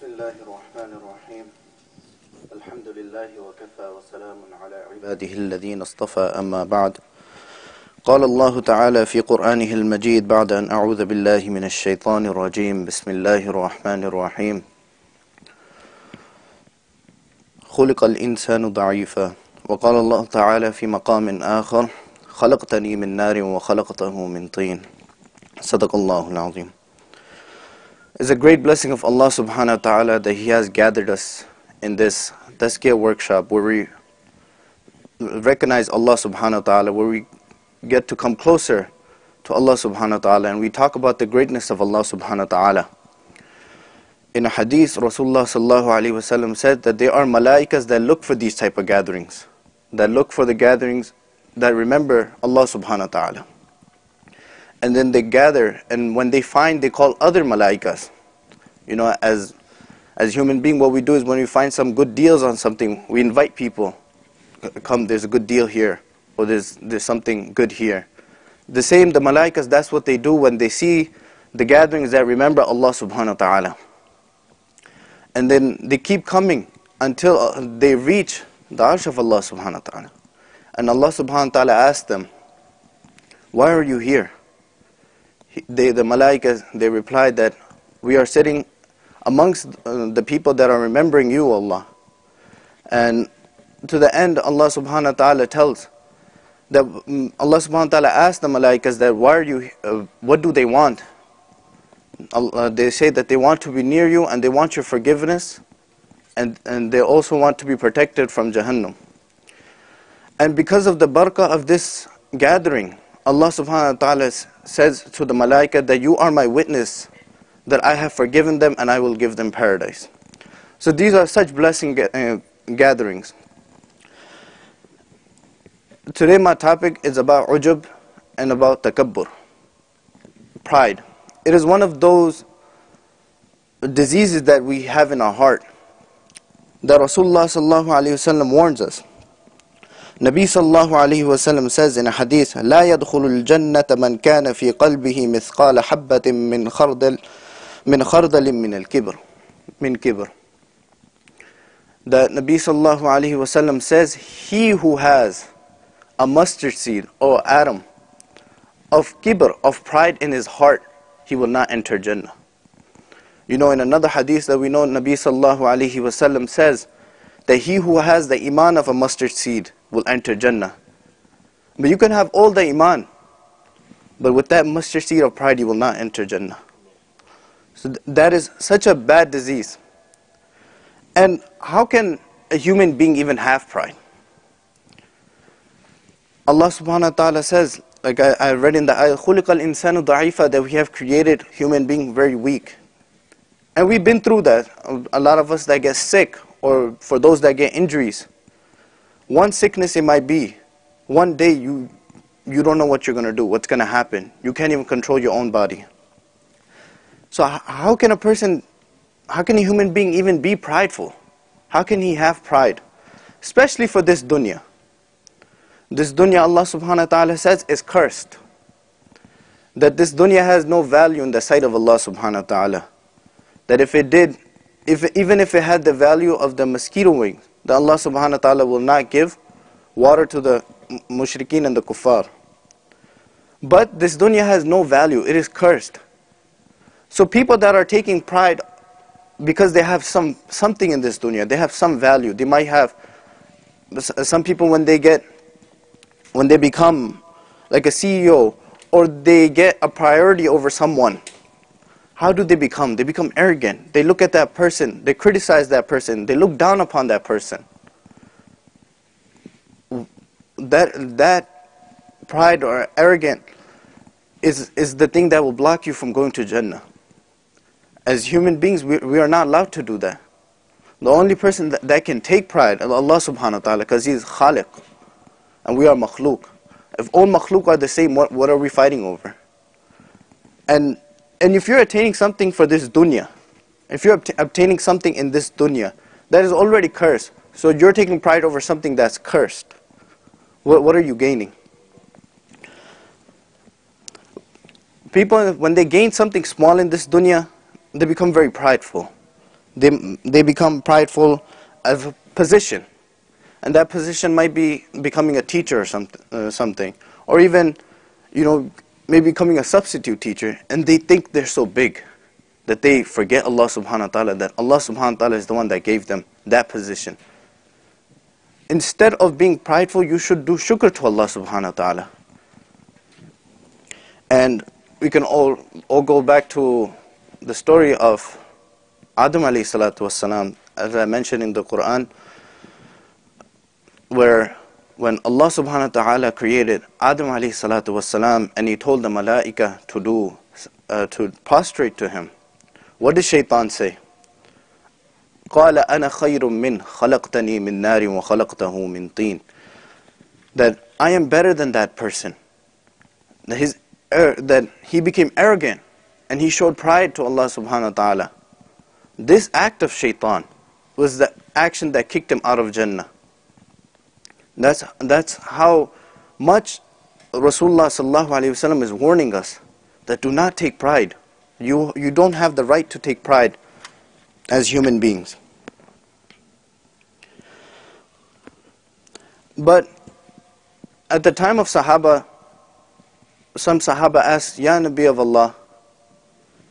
بسم الله الرحمن الرحيم. الحمد لله وكفى وسلام على عباده الذين اصطفى. أما بعد قال الله تعالى في قرآنه المجيد بعد أن أعوذ بالله من الشيطان الرجيم. بسم الله الرحمن الرحيم. خلق الإنسان ضعيفا. وقال الله تعالى في مقام آخر خلقتني من نار وخلقته من طين. صدق الله العظيم. It's a great blessing of Allah subhanahu wa ta'ala that He has gathered us in this Tazkiyah workshop where we recognize Allah subhanahu wa ta'ala, where we get to come closer to Allah subhanahu wa ta'ala and we talk about the greatness of Allah subhanahu wa ta'ala. In a hadith, Rasulullah sallallahu alayhi wasallam said that there are malaikas that look for these type of gatherings, that look for the gatherings that remember Allah subhanahu wa ta'ala and then they gather and when they find they call other malaikas. You know as as human being what we do is when we find some good deals on something we invite people come there's a good deal here or there's there's something good here. The same the malaikas that's what they do when they see the gatherings that remember Allah subhanahu wa ta'ala. And then they keep coming until uh, they reach the arsh of Allah subhanahu wa ta'ala. And Allah subhanahu wa ta'ala asks them why are you here they, the malaika, they replied that we are sitting amongst uh, the people that are remembering you, Allah. And to the end, Allah subhanahu wa ta'ala tells that um, Allah subhanahu wa ta'ala asks the malaikas that why are you, uh, what do they want? Uh, they say that they want to be near you and they want your forgiveness and, and they also want to be protected from Jahannam. And because of the barakah of this gathering, Allah subhanahu wa ta'ala says to the malaika that you are my witness that I have forgiven them and I will give them paradise. So these are such blessing uh, gatherings. Today my topic is about ujub and about takabbur, pride. It is one of those diseases that we have in our heart that Rasulullah sallallahu alaihi wasallam warns us. Sallallahu alayhi wasallam says in a hadith, لا يدخل الجنة من كان في قلبه مثقال حبة من خردل من خردل من الكبر من كبر. That Nabi sallallahu alayhi wasallam says, he who has a mustard seed or atom of kibr, of pride in his heart, he will not enter Jannah. You know, in another hadith that we know, Nabi sallallahu alayhi wasallam says that he who has the iman of a mustard seed, will enter Jannah. But you can have all the Iman, but with that mustard seed of pride, you will not enter Jannah. So th that is such a bad disease. And how can a human being even have pride? Allah subhanahu wa ta'ala says, like I, I read in the ayah, خُلِقَ الْإِنسَانُ ضَعِيفًا that we have created human being very weak. And we've been through that. A lot of us that get sick, or for those that get injuries, one sickness it might be. One day you, you don't know what you're going to do, what's going to happen. You can't even control your own body. So how can a person, how can a human being even be prideful? How can he have pride? Especially for this dunya. This dunya, Allah subhanahu wa ta'ala says, is cursed. That this dunya has no value in the sight of Allah subhanahu wa ta'ala. That if it did, if, even if it had the value of the mosquito wings, that Allah subhanahu wa ta'ala will not give water to the mushrikeen and the kuffar. But this dunya has no value, it is cursed. So people that are taking pride because they have some something in this dunya, they have some value. They might have some people when they get when they become like a CEO or they get a priority over someone how do they become? They become arrogant. They look at that person, they criticize that person, they look down upon that person. That, that pride or arrogant is, is the thing that will block you from going to Jannah. As human beings, we, we are not allowed to do that. The only person that, that can take pride is Allah subhanahu wa ta'ala because He is Khaliq and we are makhluk. If all makhluk are the same, what, what are we fighting over? And and if you're attaining something for this dunya, if you're obtaining something in this dunya, that is already cursed. So you're taking pride over something that's cursed. What, what are you gaining? People, when they gain something small in this dunya, they become very prideful. They, they become prideful of a position. And that position might be becoming a teacher or something, uh, something. Or even, you know, maybe becoming a substitute teacher. And they think they're so big that they forget Allah subhanahu wa ta'ala, that Allah subhanahu wa ta'ala is the one that gave them that position. Instead of being prideful, you should do shukr to Allah subhanahu wa ta'ala. And we can all, all go back to the story of Adam alayhi salatu wasalam, as I mentioned in the Quran, where when Allah subhanahu wa ta'ala created Adam alayhi salatu wasalam and he told the malaika to do, uh, to prostrate to him, what did shaitan say? قال أنا خير من خلقتني من نار وخلقته من طين that I am better than that person that, his, er, that he became arrogant and he showed pride to Allah subhanahu wa ta'ala this act of shaitan was the action that kicked him out of Jannah that's, that's how much Rasulullah sallallahu alayhi wasallam is warning us that do not take pride you, you don't have the right to take pride as human beings. But at the time of Sahaba, some Sahaba asked, Ya Nabi of Allah,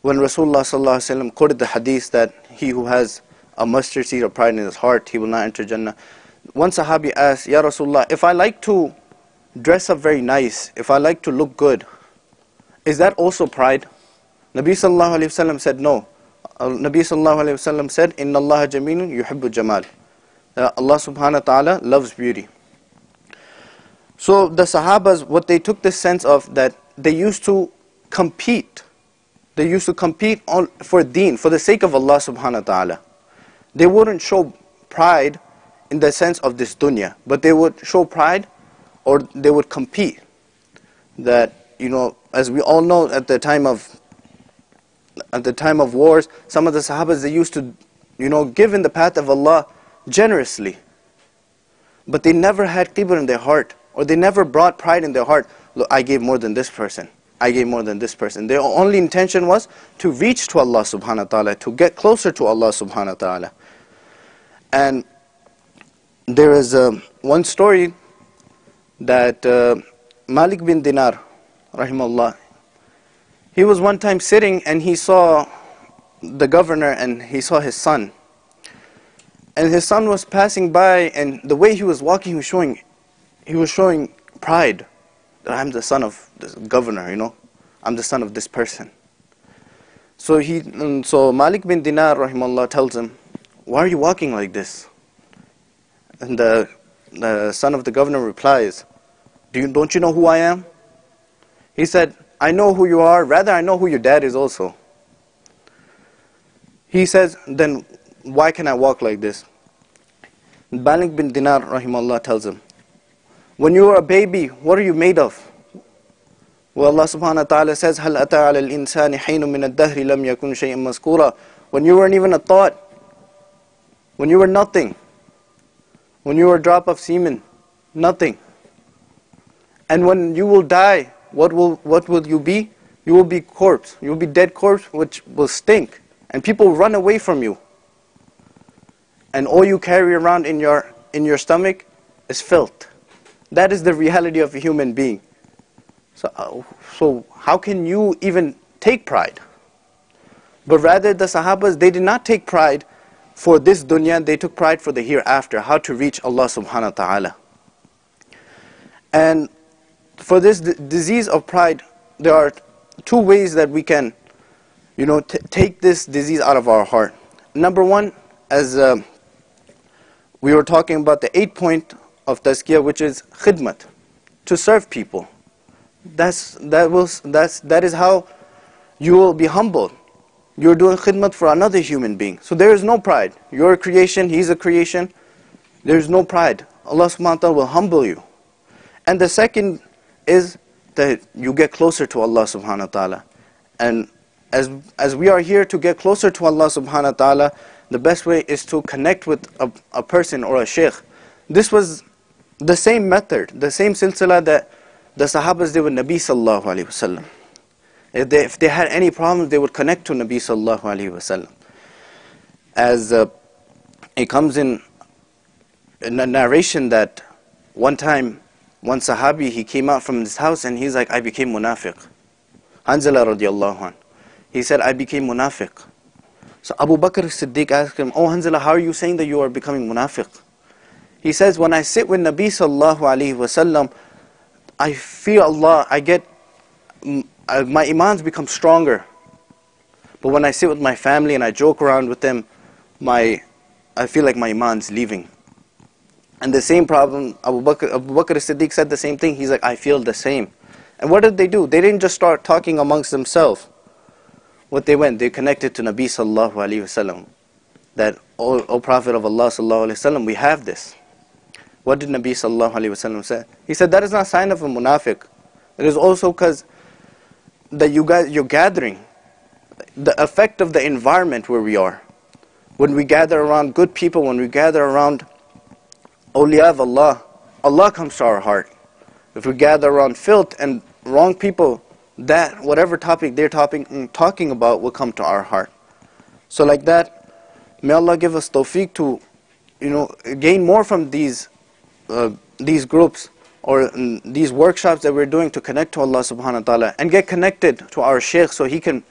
when Rasulullah quoted the hadith that he who has a mustard seed of pride in his heart, he will not enter Jannah. One Sahabi asked, Ya Rasulullah, if I like to dress up very nice, if I like to look good, is that also pride? Nabi sallallahu alayhi wasallam said no. Uh, Nabi sallallahu alayhi wasallam said, Inna Allah jamilun yuhibbu jamal. Uh, Allah subhanahu wa ta'ala loves beauty. So the Sahabas, what they took this sense of that they used to compete. They used to compete on, for deen, for the sake of Allah subhanahu wa ta'ala. They wouldn't show pride in the sense of this dunya, but they would show pride or they would compete. That, you know, as we all know at the time of at the time of wars, some of the Sahabas, they used to, you know, give in the path of Allah generously. But they never had qibr in their heart, or they never brought pride in their heart. Look, I gave more than this person. I gave more than this person. Their only intention was to reach to Allah subhanahu wa ta'ala, to get closer to Allah subhanahu wa ta'ala. And there is uh, one story that uh, Malik bin Dinar, rahimahullah, he was one time sitting and he saw the governor and he saw his son. And his son was passing by and the way he was walking, he was showing, he was showing pride that I'm the son of the governor, you know. I'm the son of this person. So he, so Malik bin Dinar, rahimahullah, tells him, why are you walking like this? And the, the son of the governor replies, Do you, don't you know who I am? He said, I know who you are, rather I know who your dad is also. He says, then why can I walk like this? Malik bin Dinar rahimahullah tells him, when you were a baby, what are you made of? Well, Allah subhanahu wa ta'ala says, هَلْ أَتَى عَلَى الْإِنسَانِ حِينٌ مِنَ الدَّهْرِ لَمْ يَكُنْ شَيْءٍ مَذْكُورًا When you weren't even a thought, when you were nothing, when you are a drop of semen, nothing. And when you will die, what will, what will you be? You will be corpse. You will be dead corpse, which will stink. And people run away from you. And all you carry around in your, in your stomach is filth. That is the reality of a human being. So, uh, so how can you even take pride? But rather the Sahabas, they did not take pride for this dunya, they took pride for the hereafter, how to reach Allah subhanahu wa ta'ala. And for this disease of pride, there are two ways that we can, you know, take this disease out of our heart. Number one, as uh, we were talking about the eight point of tazkiyah, which is khidmat, to serve people. That's, that, will, that's, that is how you will be humbled. You're doing khidmat for another human being. So there is no pride. You're a creation, he's a creation. There is no pride. Allah subhanahu wa ta'ala will humble you. And the second is that you get closer to Allah subhanahu wa ta'ala. And as, as we are here to get closer to Allah subhanahu wa ta'ala, the best way is to connect with a, a person or a sheikh. This was the same method, the same silsila that the Sahabas did with Nabi sallallahu alayhi wasallam. If they, if they had any problems, they would connect to Nabi sallallahu alayhi wasallam. as uh, it comes in, a narration that one time, one Sahabi, he came out from his house and he's like, I became munafiq. Hanzala radiallahu anh. He said, I became munafiq. So Abu Bakr Siddiq asked him, Oh Hanzala, how are you saying that you are becoming munafiq? He says, when I sit with Nabi sallallahu alayhi wasallam, I feel Allah, I get, uh, my imans become stronger. But when I sit with my family and I joke around with them, my, I feel like my iman's leaving. And the same problem, Abu Bakr, Abu Bakr Siddiq said the same thing. He's like, I feel the same. And what did they do? They didn't just start talking amongst themselves. What they went, they connected to Nabi sallallahu alayhi wasallam. That, O, Prophet of Allah sallallahu alayhi wasallam, we have this. What did Nabi sallallahu alayhi wasallam say? He said that is not sign of a munafiq. It is also because that you guys you're gathering the effect of the environment where we are. When we gather around good people, when we gather around awliya of Allah, Allah comes to our heart. If we gather around filth and wrong people, that whatever topic they're talking talking about will come to our heart. So like that, may Allah give us tawfiq to, you know, gain more from these uh, these groups or mm, these workshops that we're doing to connect to Allah subhanahu wa ta'ala and get connected to our shaykh so he can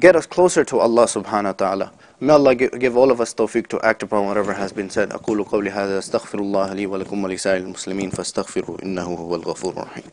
get us closer to Allah subhanahu wa ta'ala. May Allah give, give all of us tawfiq to act upon whatever has been said. أقول قولي هذا أستغفر الله لي ولكم ولسائر المسلمين فاستغفروا إنه هو الغفور الرحيم